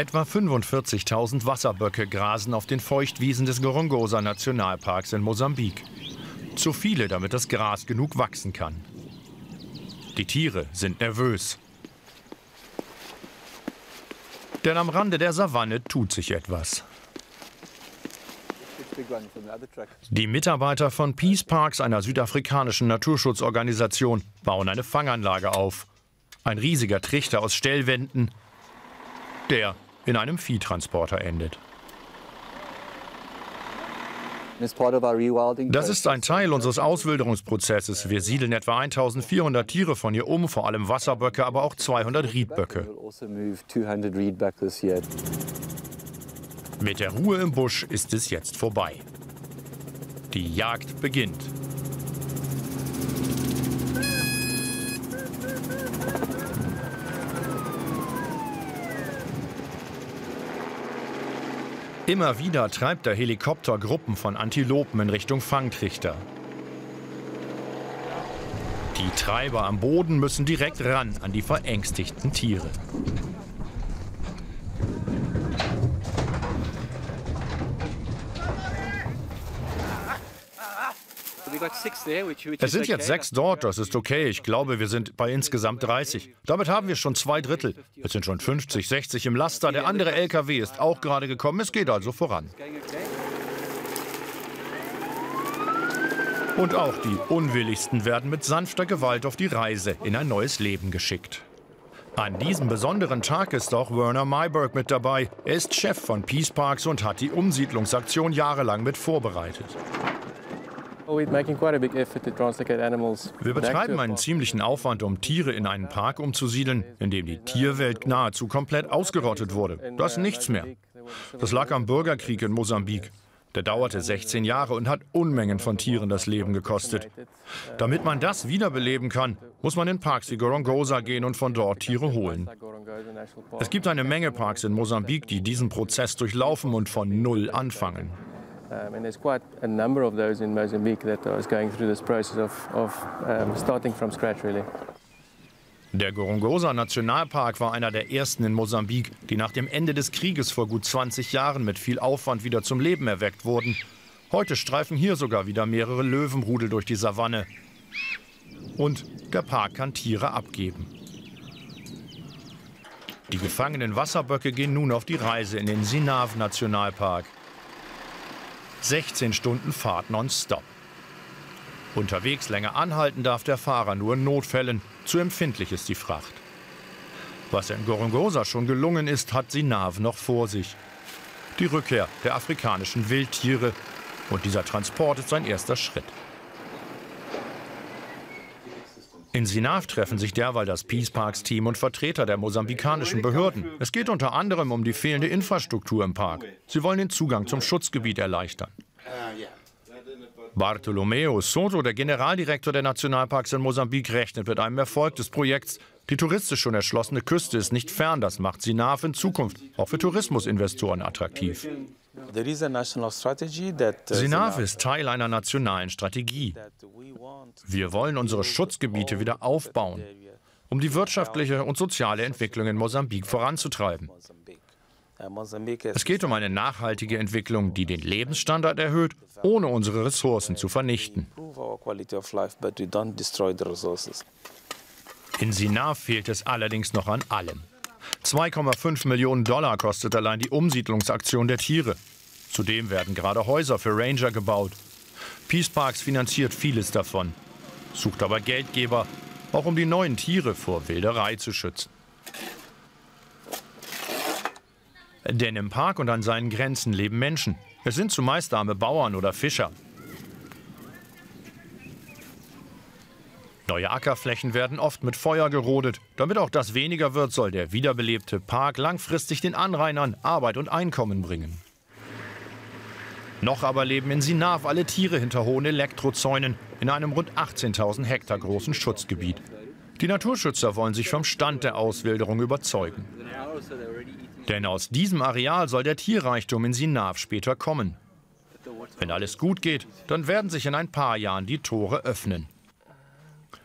Etwa 45.000 Wasserböcke grasen auf den Feuchtwiesen des Gorongosa Nationalparks in Mosambik. Zu viele, damit das Gras genug wachsen kann. Die Tiere sind nervös. Denn am Rande der Savanne tut sich etwas. Die Mitarbeiter von Peace Parks, einer südafrikanischen Naturschutzorganisation, bauen eine Fanganlage auf. Ein riesiger Trichter aus Stellwänden, der in einem Viehtransporter endet. Das ist ein Teil unseres Auswilderungsprozesses. Wir siedeln etwa 1400 Tiere von hier um, vor allem Wasserböcke, aber auch 200 Riedböcke. Mit der Ruhe im Busch ist es jetzt vorbei. Die Jagd beginnt. Immer wieder treibt der Helikopter Gruppen von Antilopen in Richtung Fangtrichter. Die Treiber am Boden müssen direkt ran an die verängstigten Tiere. Es sind jetzt sechs dort, das ist okay. Ich glaube, wir sind bei insgesamt 30. Damit haben wir schon zwei Drittel. Es sind schon 50, 60 im Laster. Der andere LKW ist auch gerade gekommen. Es geht also voran. Und auch die Unwilligsten werden mit sanfter Gewalt auf die Reise in ein neues Leben geschickt. An diesem besonderen Tag ist auch Werner Mayberg mit dabei. Er ist Chef von Peace Parks und hat die Umsiedlungsaktion jahrelang mit vorbereitet. Wir betreiben einen ziemlichen Aufwand, um Tiere in einen Park umzusiedeln, in dem die Tierwelt nahezu komplett ausgerottet wurde. Da ist nichts mehr. Das lag am Bürgerkrieg in Mosambik. Der dauerte 16 Jahre und hat Unmengen von Tieren das Leben gekostet. Damit man das wiederbeleben kann, muss man in Parks wie Gorongosa gehen und von dort Tiere holen. Es gibt eine Menge Parks in Mosambik, die diesen Prozess durchlaufen und von Null anfangen. Um, and there's quite a number of those in Mozambique that is going through this process of, of um, starting from scratch, really. Der Gorongosa Nationalpark war einer der ersten in Mosambik, die nach dem Ende des Krieges vor gut 20 Jahren mit viel Aufwand wieder zum Leben erweckt wurden. Heute streifen hier sogar wieder mehrere Löwenrudel durch die Savanne. Und der Park kann Tiere abgeben. Die gefangenen Wasserböcke gehen nun auf die Reise in den Sinav Nationalpark. 16 Stunden Fahrt nonstop. Unterwegs länger anhalten darf der Fahrer nur in Notfällen. Zu empfindlich ist die Fracht. Was in Gorongosa schon gelungen ist, hat Sinav noch vor sich. Die Rückkehr der afrikanischen Wildtiere. Und dieser Transport ist sein erster Schritt. In Sinav treffen sich derweil das Peace Parks Team und Vertreter der mosambikanischen Behörden. Es geht unter anderem um die fehlende Infrastruktur im Park. Sie wollen den Zugang zum Schutzgebiet erleichtern. Bartolomeo Soto, der Generaldirektor der Nationalparks in Mosambik, rechnet mit einem Erfolg des Projekts. Die touristisch schon erschlossene Küste ist nicht fern. Das macht Sinav in Zukunft auch für Tourismusinvestoren attraktiv. Sinav ist Teil einer nationalen Strategie. Wir wollen unsere Schutzgebiete wieder aufbauen, um die wirtschaftliche und soziale Entwicklung in Mosambik voranzutreiben. Es geht um eine nachhaltige Entwicklung, die den Lebensstandard erhöht, ohne unsere Ressourcen zu vernichten. In Sinav fehlt es allerdings noch an allem. 2,5 Millionen Dollar kostet allein die Umsiedlungsaktion der Tiere. Zudem werden gerade Häuser für Ranger gebaut. Peace Parks finanziert vieles davon, sucht aber Geldgeber, auch um die neuen Tiere vor Wilderei zu schützen. Denn im Park und an seinen Grenzen leben Menschen. Es sind zumeist arme Bauern oder Fischer. Neue Ackerflächen werden oft mit Feuer gerodet. Damit auch das weniger wird, soll der wiederbelebte Park langfristig den Anrainern Arbeit und Einkommen bringen. Noch aber leben in Sinav alle Tiere hinter hohen Elektrozäunen in einem rund 18.000 Hektar großen Schutzgebiet. Die Naturschützer wollen sich vom Stand der Auswilderung überzeugen. Denn aus diesem Areal soll der Tierreichtum in Sinav später kommen. Wenn alles gut geht, dann werden sich in ein paar Jahren die Tore öffnen.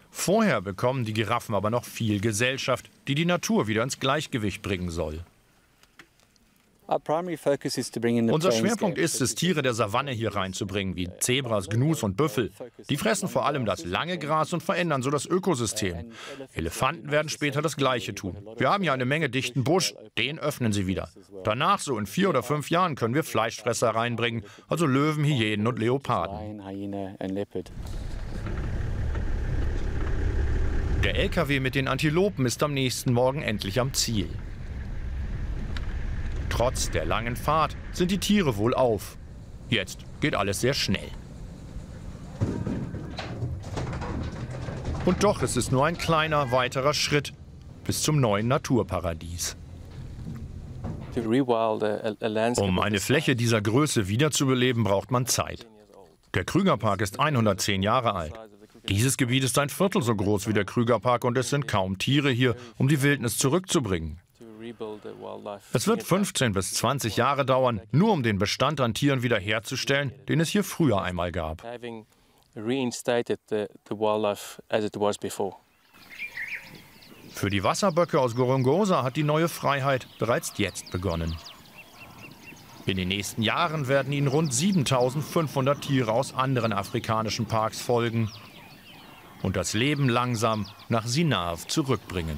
Vorher bekommen die Giraffen aber noch viel Gesellschaft, die die Natur wieder ins Gleichgewicht bringen soll. Unser Schwerpunkt ist es, Tiere der Savanne hier reinzubringen, wie Zebras, Gnus und Büffel. Die fressen vor allem das lange Gras und verändern so das Ökosystem. Elefanten werden später das Gleiche tun. Wir haben ja eine Menge dichten Busch, den öffnen sie wieder. Danach, so in vier oder fünf Jahren, können wir Fleischfresser reinbringen, also Löwen, Hyänen und Leoparden. Der LKW mit den Antilopen ist am nächsten Morgen endlich am Ziel. Trotz der langen Fahrt sind die Tiere wohl auf. Jetzt geht alles sehr schnell. Und doch ist es nur ein kleiner weiterer Schritt bis zum neuen Naturparadies. Um eine Fläche dieser Größe wiederzubeleben, braucht man Zeit. Der Krügerpark ist 110 Jahre alt. Dieses Gebiet ist ein Viertel so groß wie der Krügerpark und es sind kaum Tiere hier, um die Wildnis zurückzubringen. Es wird 15 bis 20 Jahre dauern, nur um den Bestand an Tieren wiederherzustellen, den es hier früher einmal gab. Für die Wasserböcke aus Gorongosa hat die neue Freiheit bereits jetzt begonnen. In den nächsten Jahren werden ihnen rund 7500 Tiere aus anderen afrikanischen Parks folgen und das Leben langsam nach Sinav zurückbringen.